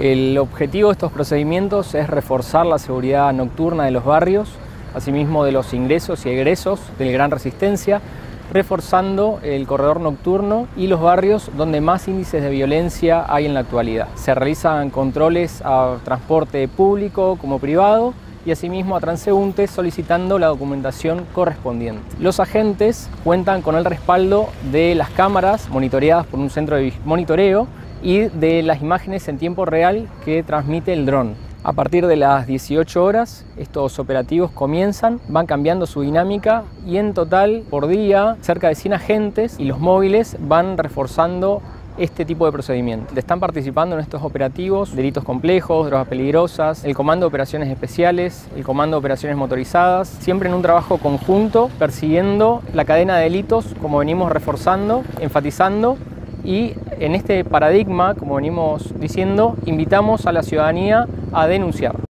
El objetivo de estos procedimientos es reforzar la seguridad nocturna de los barrios, asimismo de los ingresos y egresos del Gran Resistencia, reforzando el corredor nocturno y los barrios donde más índices de violencia hay en la actualidad. Se realizan controles a transporte público como privado y asimismo a transeúntes solicitando la documentación correspondiente. Los agentes cuentan con el respaldo de las cámaras monitoreadas por un centro de monitoreo y de las imágenes en tiempo real que transmite el dron. A partir de las 18 horas, estos operativos comienzan, van cambiando su dinámica y en total, por día, cerca de 100 agentes y los móviles van reforzando este tipo de procedimientos. Están participando en estos operativos delitos complejos, drogas peligrosas, el Comando de Operaciones Especiales, el Comando de Operaciones Motorizadas, siempre en un trabajo conjunto, persiguiendo la cadena de delitos como venimos reforzando, enfatizando y en este paradigma, como venimos diciendo, invitamos a la ciudadanía a denunciar.